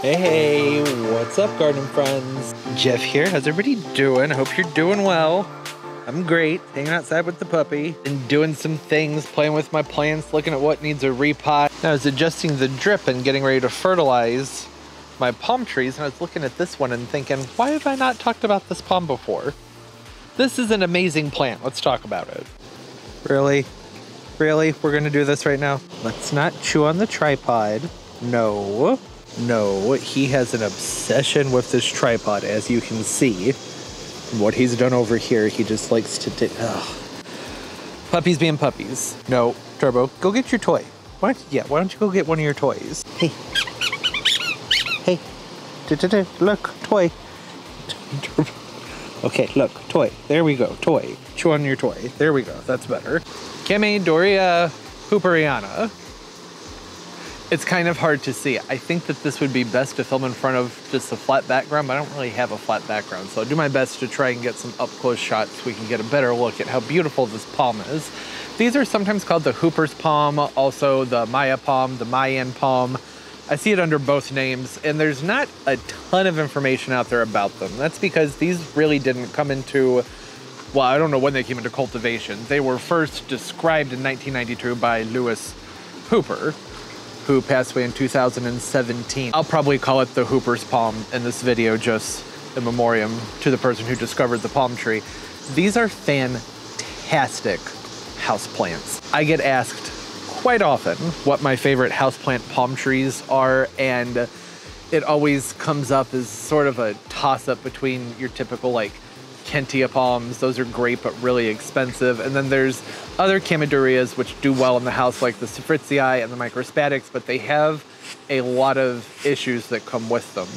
Hey, hey, what's up, garden friends? Jeff here. How's everybody doing? I hope you're doing well. I'm great, hanging outside with the puppy and doing some things, playing with my plants, looking at what needs a repot. I was adjusting the drip and getting ready to fertilize my palm trees, and I was looking at this one and thinking, why have I not talked about this palm before? This is an amazing plant. Let's talk about it. Really? Really? We're gonna do this right now? Let's not chew on the tripod. No. No, he has an obsession with this tripod, as you can see. What he's done over here, he just likes to do. Puppies being puppies. No, Turbo, go get your toy. Why don't, yeah, why don't you go get one of your toys? Hey. Hey. Look, toy. Okay, look, toy. There we go, toy. Chew on your toy. There we go, that's better. Chamaedorea hooperiana. It's kind of hard to see. I think that this would be best to film in front of just a flat background, but I don't really have a flat background. So I'll do my best to try and get some up close shots so we can get a better look at how beautiful this palm is. These are sometimes called the Hooper's palm, also the Maya palm, the Mayan palm. I see it under both names, and there's not a ton of information out there about them. That's because these really didn't come into, well, I don't know when they came into cultivation. They were first described in 1992 by Louis Hooper, who passed away in 2017. I'll probably call it the Hooper's palm in this video, just a memoriam to the person who discovered the palm tree. These are fantastic houseplants. I get asked quite often what my favorite houseplant palm trees are, and it always comes up as sort of a toss up between your typical like Kentia palms. Those are great, but really expensive. And then there's other Chamaedoreas which do well in the house, like the Seifrizii and the Microspadix, but they have a lot of issues that come with them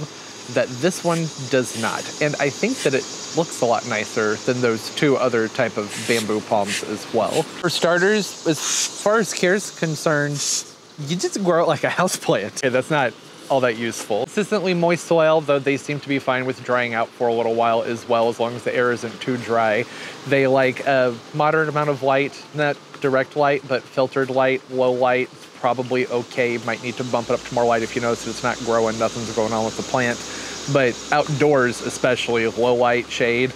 that this one does not. And I think that it looks a lot nicer than those two other type of bamboo palms as well. For starters, as far as care is concerned, you just grow it like a house plant. Okay, that's not all that useful. Consistently moist soil, though they seem to be fine with drying out for a little while as well, as long as the air isn't too dry. They like a moderate amount of light, not direct light, but filtered light, low light, probably okay. Might need to bump it up to more light if you notice it's not growing, nothing's going on with the plant. But outdoors, especially low light, shade,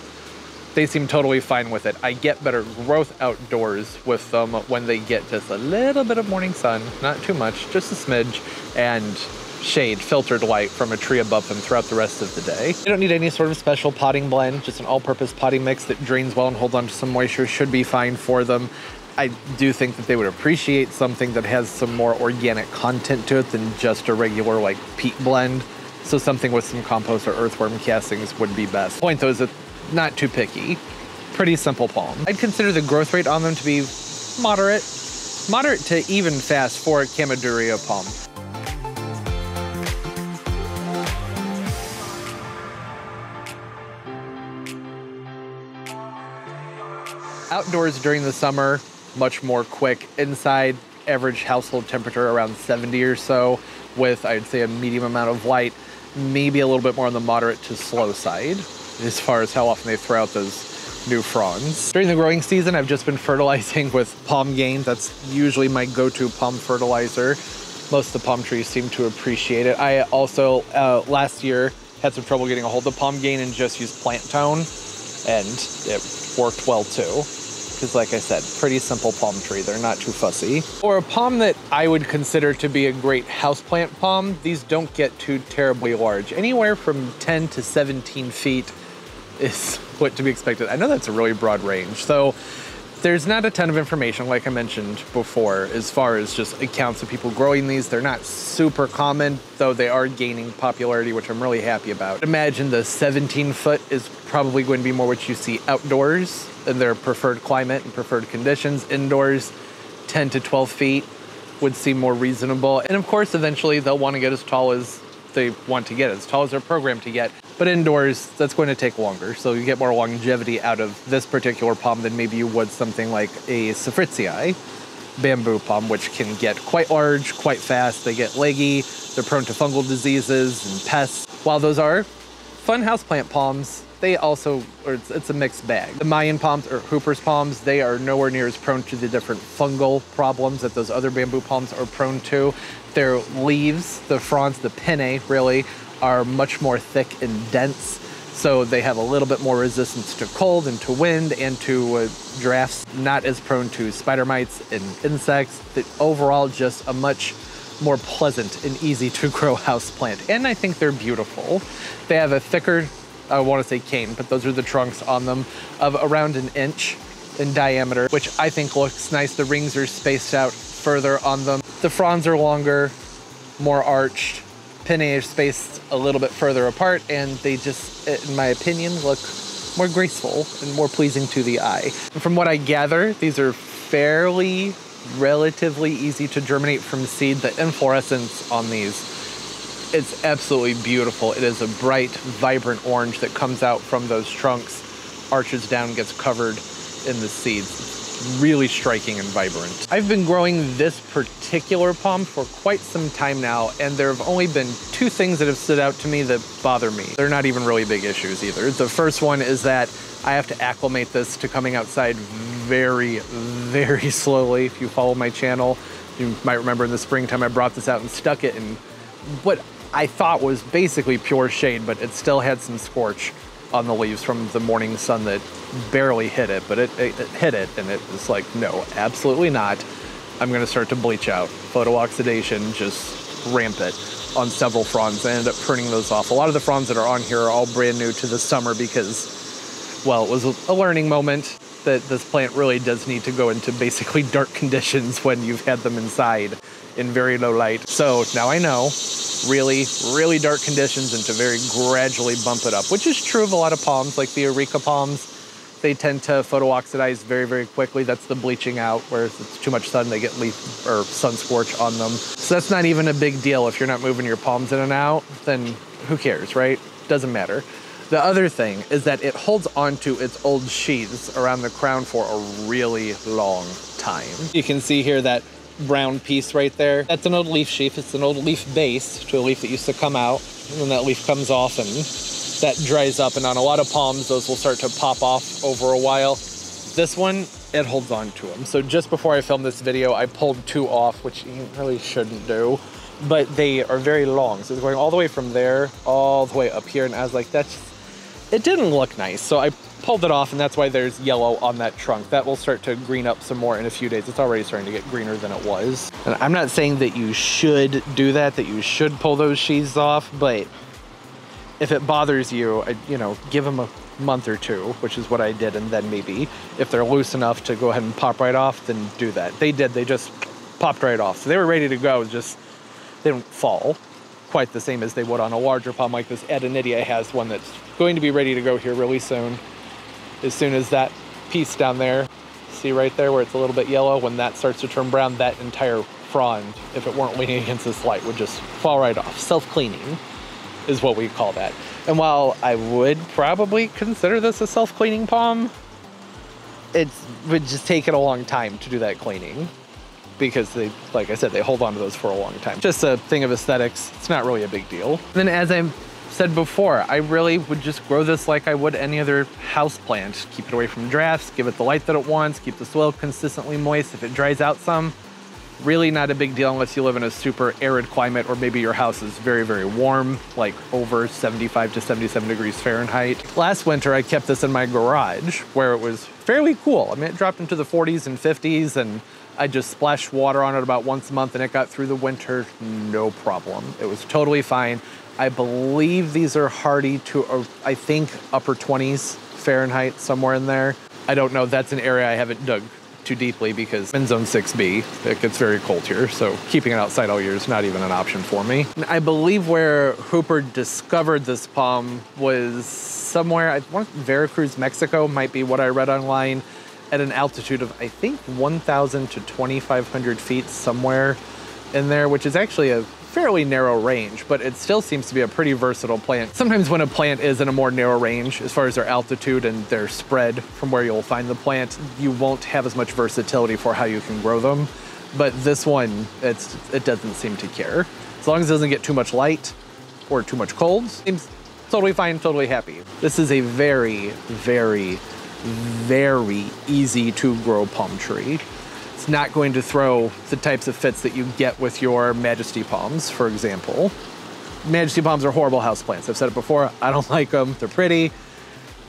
they seem totally fine with it. I get better growth outdoors with them when they get just a little bit of morning sun, not too much, just a smidge, and shade, filtered light from a tree above them throughout the rest of the day. You don't need any sort of special potting blend, just an all-purpose potting mix that drains well and holds on to some moisture should be fine for them. I do think that they would appreciate something that has some more organic content to it than just a regular like peat blend. So something with some compost or earthworm castings would be best. Point though is that not too picky. Pretty simple palm. I'd consider the growth rate on them to be moderate, moderate to even fast for a Chamaedorea palm. Outdoors during the summer, much more quick. Inside, average household temperature around 70 or so, with I'd say a medium amount of light, maybe a little bit more on the moderate to slow side as far as how often they throw out those new fronds. During the growing season, I've just been fertilizing with Palm Gain. That's usually my go-to palm fertilizer. Most of the palm trees seem to appreciate it. I also, uh, last year, had some trouble getting a hold of Palm Gain and just used Plant Tone, and it worked well too because like I said, pretty simple palm tree. They're not too fussy. Or a palm that I would consider to be a great houseplant palm, these don't get too terribly large. Anywhere from 10 to 17 feet is what to be expected. I know that's a really broad range. So there's not a ton of information, like I mentioned before, as far as just accounts of people growing these. They're not super common, though they are gaining popularity, which I'm really happy about. Imagine the 17 foot is probably going to be more what you see outdoors in their preferred climate and preferred conditions. Indoors, 10 to 12 feet would seem more reasonable. And of course, eventually they'll want to get as tall as they want to get, as tall as they're programmed to get. But indoors, that's going to take longer. So you get more longevity out of this particular palm than maybe you would something like a Seifrizii bamboo palm, which can get quite large, quite fast. They get leggy, they're prone to fungal diseases and pests. While those are fun houseplant palms, they also, it's, it's a mixed bag. The Mayan palms or Hooper's palms, they are nowhere near as prone to the different fungal problems that those other bamboo palms are prone to. Their leaves, the fronds, the pinnae really, are much more thick and dense. So they have a little bit more resistance to cold and to wind and to uh, drafts, not as prone to spider mites and insects. But overall, just a much more pleasant and easy to grow house plant. And I think they're beautiful. They have a thicker, I want to say cane, but those are the trunks on them, of around an inch in diameter, which I think looks nice. The rings are spaced out further on them. The fronds are longer, more arched. Pinnae are spaced a little bit further apart, and they just, in my opinion, look more graceful and more pleasing to the eye. And from what I gather, these are fairly relatively easy to germinate from seed. The inflorescence on these, it's absolutely beautiful. It is a bright, vibrant orange that comes out from those trunks, arches down, gets covered in the seeds. Really striking and vibrant. I've been growing this particular palm for quite some time now, and there have only been two things that have stood out to me that bother me. They're not even really big issues either. The first one is that I have to acclimate this to coming outside very, very slowly. If you follow my channel, you might remember in the springtime I brought this out and stuck it in what I thought was basically pure shade, but it still had some scorch on the leaves from the morning sun that barely hit it, but it, it, it hit it and it was like, no, absolutely not. I'm gonna start to bleach out. Photo oxidation just rampant on several fronds. I ended up pruning those off. A lot of the fronds that are on here are all brand new to the summer because well, it was a learning moment that this plant really does need to go into basically dark conditions when you've had them inside in very low light. So now I know really, really dark conditions and to very gradually bump it up, which is true of a lot of palms, like the Areca palms. They tend to photooxidize very, very quickly. That's the bleaching out, whereas it's too much sun, they get leaf or sun scorch on them. So that's not even a big deal if you're not moving your palms in and out, then who cares, right? Doesn't matter. The other thing is that it holds onto its old sheaths around the crown for a really long time. You can see here that brown piece right there. That's an old leaf sheath. It's an old leaf base to a leaf that used to come out. And then that leaf comes off and that dries up. And on a lot of palms, those will start to pop off over a while. This one, it holds on to them. So just before I filmed this video, I pulled two off, which you really shouldn't do but they are very long. So it's going all the way from there, all the way up here. And I was like, that's it didn't look nice, so I pulled it off and that's why there's yellow on that trunk. That will start to green up some more in a few days. It's already starting to get greener than it was. And I'm not saying that you should do that, that you should pull those sheaths off, but if it bothers you, I, you know, give them a month or two, which is what I did, and then maybe if they're loose enough to go ahead and pop right off, then do that. They did, they just popped right off. So they were ready to go, just they don't fall quite the same as they would on a larger palm like this. Adonidia has one that's going to be ready to go here really soon. As soon as that piece down there, see right there where it's a little bit yellow, when that starts to turn brown, that entire frond, if it weren't leaning against this light, would just fall right off. Self-cleaning is what we call that. And while I would probably consider this a self-cleaning palm, it would just take it a long time to do that cleaning because they, like I said, they hold on to those for a long time. Just a thing of aesthetics. It's not really a big deal. Then as I said before, I really would just grow this like I would any other house plant. Keep it away from drafts, give it the light that it wants, keep the soil consistently moist. If it dries out some, really not a big deal unless you live in a super arid climate or maybe your house is very, very warm, like over 75 to 77 degrees Fahrenheit. Last winter, I kept this in my garage where it was fairly cool. I mean, it dropped into the 40s and 50s and I just splashed water on it about once a month and it got through the winter, no problem. It was totally fine. I believe these are hardy to, uh, I think, upper 20s Fahrenheit, somewhere in there. I don't know. That's an area I haven't dug too deeply because in zone 6B, it gets very cold here. So keeping it outside all year is not even an option for me. I believe where Hooper discovered this palm was somewhere, I want Veracruz, Mexico might be what I read online at an altitude of I think 1,000 to 2,500 feet somewhere in there, which is actually a fairly narrow range, but it still seems to be a pretty versatile plant. Sometimes when a plant is in a more narrow range, as far as their altitude and their spread from where you'll find the plant, you won't have as much versatility for how you can grow them. But this one, it's, it doesn't seem to care. As long as it doesn't get too much light or too much cold, seems totally fine, totally happy. This is a very, very, very easy to grow palm tree. It's not going to throw the types of fits that you get with your Majesty palms, for example. Majesty palms are horrible houseplants. I've said it before. I don't like them. They're pretty.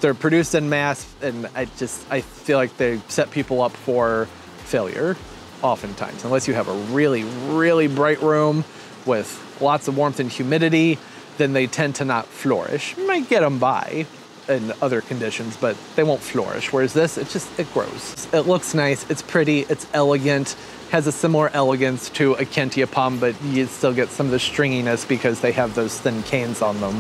They're produced in mass, and I just I feel like they set people up for failure, oftentimes. Unless you have a really really bright room with lots of warmth and humidity, then they tend to not flourish. You might get them by in other conditions, but they won't flourish. Whereas this, it just it grows. It looks nice. It's pretty. It's elegant has a similar elegance to a Kentia palm, but you still get some of the stringiness because they have those thin canes on them,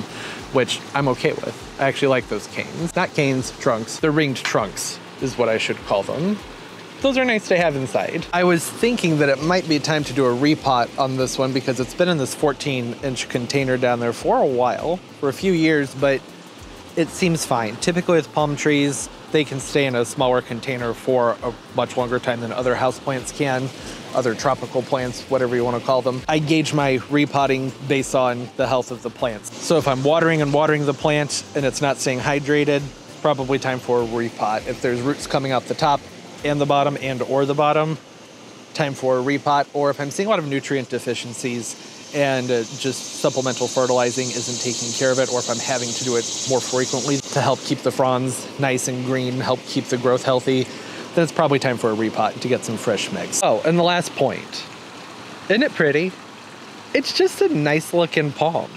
which I'm okay with. I actually like those canes. Not canes, trunks. They're ringed trunks is what I should call them. Those are nice to have inside. I was thinking that it might be time to do a repot on this one because it's been in this 14 inch container down there for a while, for a few years, but it seems fine. Typically with palm trees, they can stay in a smaller container for a much longer time than other houseplants can, other tropical plants, whatever you want to call them. I gauge my repotting based on the health of the plants. So if I'm watering and watering the plant and it's not staying hydrated, probably time for a repot. If there's roots coming out the top and the bottom and or the bottom, time for a repot. Or if I'm seeing a lot of nutrient deficiencies, and uh, just supplemental fertilizing isn't taking care of it, or if I'm having to do it more frequently to help keep the fronds nice and green, help keep the growth healthy, then it's probably time for a repot to get some fresh mix. Oh, and the last point. Isn't it pretty? It's just a nice looking palm.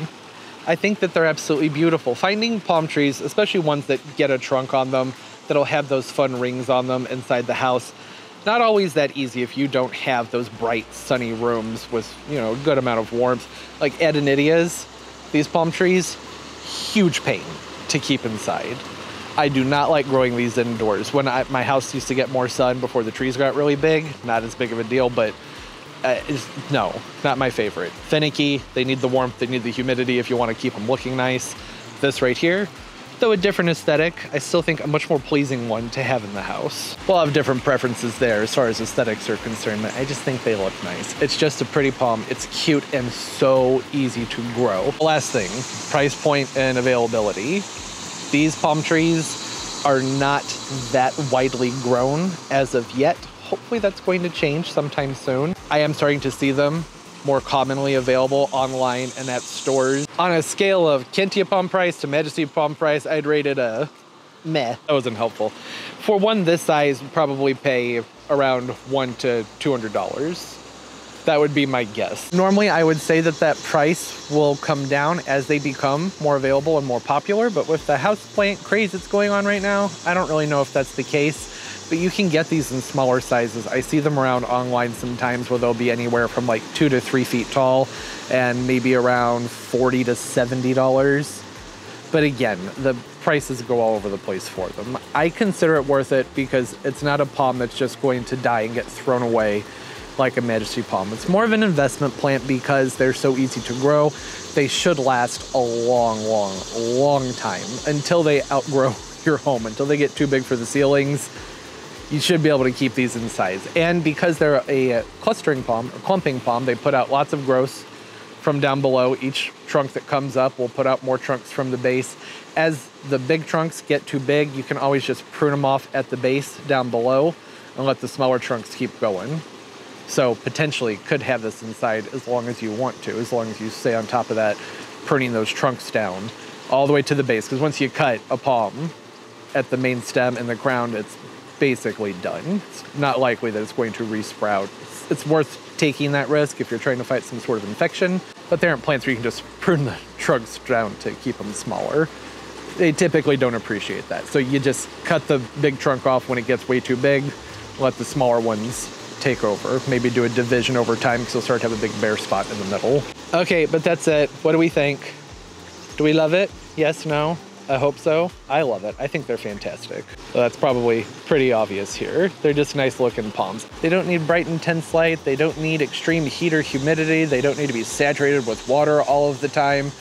I think that they're absolutely beautiful. Finding palm trees, especially ones that get a trunk on them, that'll have those fun rings on them inside the house, not always that easy if you don't have those bright sunny rooms with you know a good amount of warmth. Like adonidias these palm trees huge pain to keep inside. I do not like growing these indoors. When I, my house used to get more sun before the trees got really big not as big of a deal but uh, no not my favorite. Finicky they need the warmth they need the humidity if you want to keep them looking nice. This right here Though a different aesthetic, I still think a much more pleasing one to have in the house. We'll have different preferences there as far as aesthetics are concerned, but I just think they look nice. It's just a pretty palm. It's cute and so easy to grow. Last thing, price point and availability. These palm trees are not that widely grown as of yet. Hopefully that's going to change sometime soon. I am starting to see them more commonly available online and at stores. On a scale of Kentia palm price to Majesty palm price, I'd rate it a meh. That wasn't helpful. For one this size, probably pay around one to two hundred dollars. That would be my guess. Normally, I would say that that price will come down as they become more available and more popular, but with the houseplant craze that's going on right now, I don't really know if that's the case but you can get these in smaller sizes. I see them around online sometimes where they'll be anywhere from like two to three feet tall and maybe around 40 to $70. But again, the prices go all over the place for them. I consider it worth it because it's not a palm that's just going to die and get thrown away like a Majesty palm. It's more of an investment plant because they're so easy to grow. They should last a long, long, long time until they outgrow your home, until they get too big for the ceilings you should be able to keep these in size. And because they're a clustering palm or clumping palm, they put out lots of growth from down below. Each trunk that comes up will put out more trunks from the base. As the big trunks get too big, you can always just prune them off at the base down below and let the smaller trunks keep going. So potentially could have this inside as long as you want to, as long as you stay on top of that, pruning those trunks down all the way to the base. Because once you cut a palm at the main stem and the ground, it's basically done. It's not likely that it's going to resprout. It's, it's worth taking that risk if you're trying to fight some sort of infection, but there aren't plants where you can just prune the trunks down to keep them smaller. They typically don't appreciate that. So you just cut the big trunk off when it gets way too big, let the smaller ones take over. Maybe do a division over time because you'll start to have a big bare spot in the middle. Okay, but that's it. What do we think? Do we love it? Yes, no? I hope so. I love it. I think they're fantastic. So that's probably pretty obvious here. They're just nice looking palms. They don't need bright intense light. They don't need extreme heat or humidity. They don't need to be saturated with water all of the time.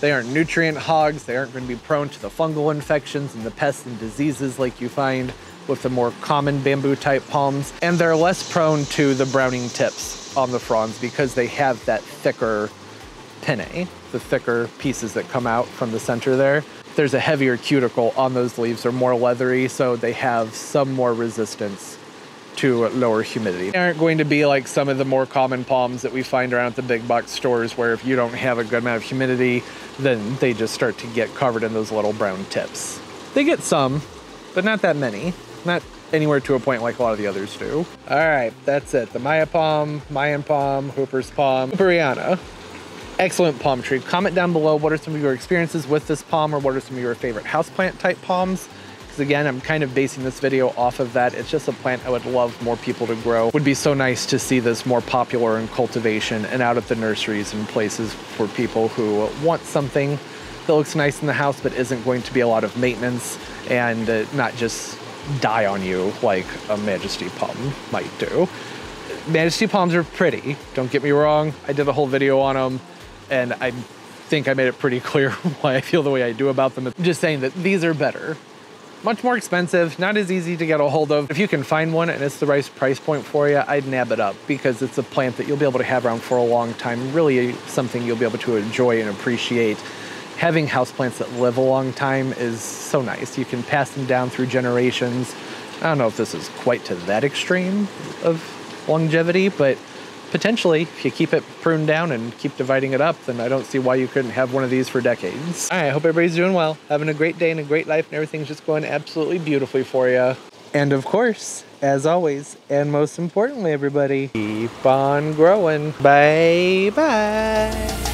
They aren't nutrient hogs. They aren't going to be prone to the fungal infections and the pests and diseases like you find with the more common bamboo type palms. And they're less prone to the browning tips on the fronds because they have that thicker pinnae. the thicker pieces that come out from the center there. There's a heavier cuticle on those leaves. They're more leathery, so they have some more resistance to lower humidity. They aren't going to be like some of the more common palms that we find around at the big box stores where if you don't have a good amount of humidity, then they just start to get covered in those little brown tips. They get some, but not that many. Not anywhere to a point like a lot of the others do. All right, that's it. The Maya palm, Mayan palm, Hooper's palm, Hooperiana. Excellent palm tree. Comment down below what are some of your experiences with this palm or what are some of your favorite houseplant type palms. Because again, I'm kind of basing this video off of that. It's just a plant I would love more people to grow. Would be so nice to see this more popular in cultivation and out at the nurseries and places for people who want something that looks nice in the house but isn't going to be a lot of maintenance and uh, not just die on you like a Majesty palm might do. Majesty palms are pretty, don't get me wrong. I did a whole video on them and I think I made it pretty clear why I feel the way I do about them. Just saying that these are better. Much more expensive, not as easy to get a hold of. If you can find one and it's the right price point for you, I'd nab it up because it's a plant that you'll be able to have around for a long time. Really something you'll be able to enjoy and appreciate having houseplants that live a long time is so nice. You can pass them down through generations. I don't know if this is quite to that extreme of longevity, but potentially, if you keep it pruned down and keep dividing it up, then I don't see why you couldn't have one of these for decades. All right, I hope everybody's doing well, having a great day and a great life, and everything's just going absolutely beautifully for you. And of course, as always, and most importantly, everybody, keep on growing. Bye bye.